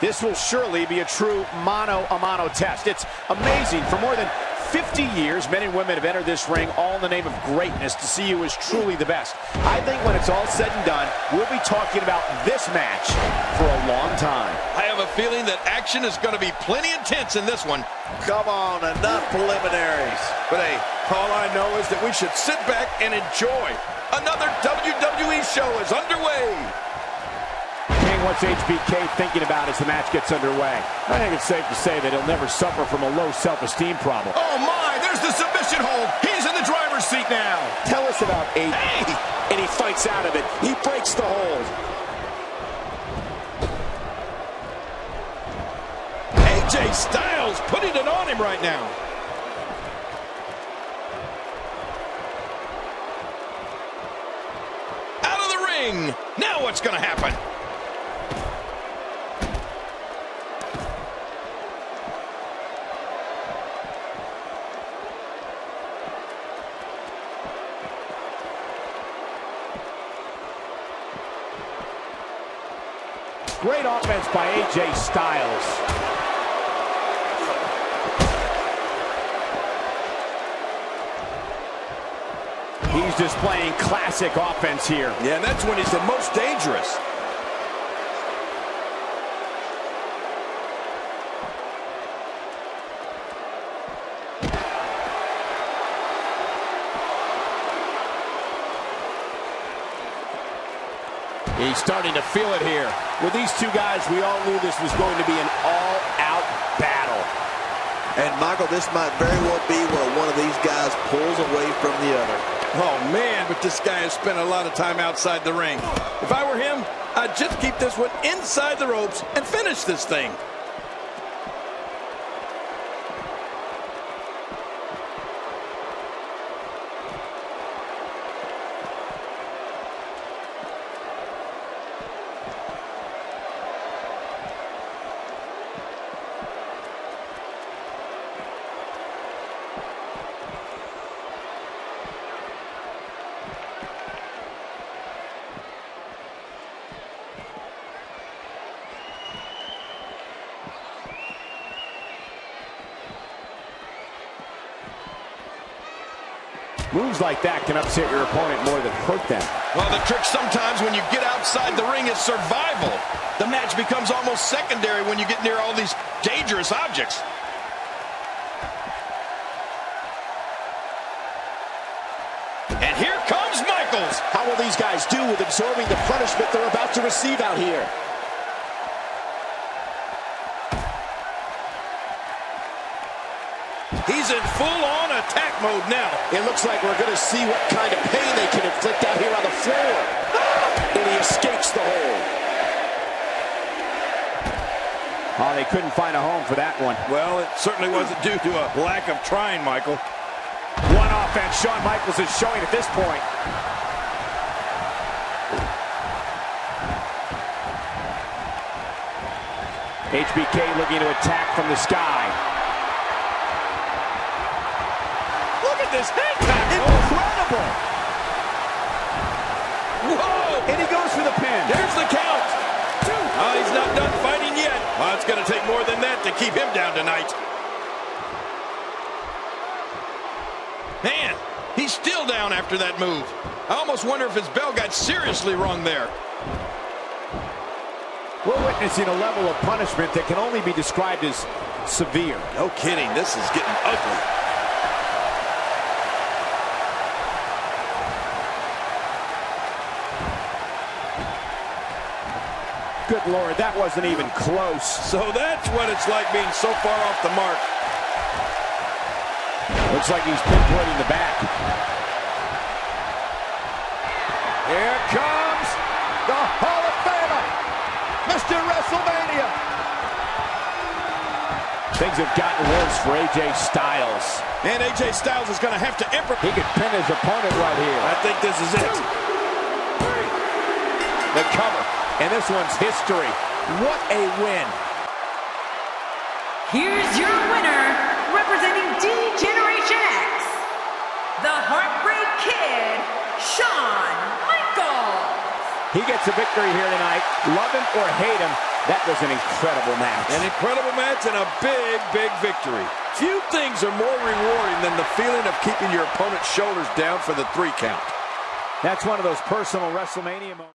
This will surely be a true mano-a-mano test. It's amazing. For more than 50 years, men and women have entered this ring all in the name of greatness to see who is truly the best. I think when it's all said and done, we'll be talking about this match for a long time. I have a feeling that action is going to be plenty intense in this one. Come on, enough preliminaries. But hey, all I know is that we should sit back and enjoy. Another WWE show is underway what's HBK thinking about as the match gets underway? I think it's safe to say that he'll never suffer from a low self-esteem problem. Oh, my! There's the submission hold! He's in the driver's seat now! Tell us about eight. Hey! And he fights out of it. He breaks the hold. AJ Styles putting it on him right now. Out of the ring! Now what's going to happen? Great offense by AJ Styles. He's displaying classic offense here. Yeah, and that's when he's the most dangerous. He's starting to feel it here. With these two guys, we all knew this was going to be an all-out battle. And, Michael, this might very well be where one of these guys pulls away from the other. Oh, man, but this guy has spent a lot of time outside the ring. If I were him, I'd just keep this one inside the ropes and finish this thing. Moves like that can upset your opponent more than hurt them. Well, the trick sometimes when you get outside the ring is survival. The match becomes almost secondary when you get near all these dangerous objects. And here comes Michaels. How will these guys do with absorbing the punishment they're about to receive out here? He's in full-on attack mode now. It looks like we're going to see what kind of pain they can inflict out here on the floor. And he escapes the hole. Oh, they couldn't find a home for that one. Well, it certainly wasn't due to a lack of trying, Michael. One offense Shawn Michaels is showing at this point. HBK looking to attack from the sky. This head tackle. Incredible. Whoa. And he goes for the pin. There's the count. Two. Oh, he's not done fighting yet. Well, it's going to take more than that to keep him down tonight. Man, he's still down after that move. I almost wonder if his bell got seriously wrong there. We're witnessing a level of punishment that can only be described as severe. No kidding. This is getting ugly. Good Lord, that wasn't even close. So that's what it's like being so far off the mark. Looks like he's pinpointing the back. Here comes the Hall of Famer, Mr. WrestleMania. Things have gotten worse for AJ Styles. And AJ Styles is going to have to improvise. He could pin his opponent right here. I think this is it. The cover. And this one's history. What a win. Here's your winner, representing D-Generation X, the Heartbreak Kid, Shawn Michaels. He gets a victory here tonight. Love him or hate him, That was an incredible match. An incredible match and a big, big victory. Few things are more rewarding than the feeling of keeping your opponent's shoulders down for the three count. That's one of those personal WrestleMania moments.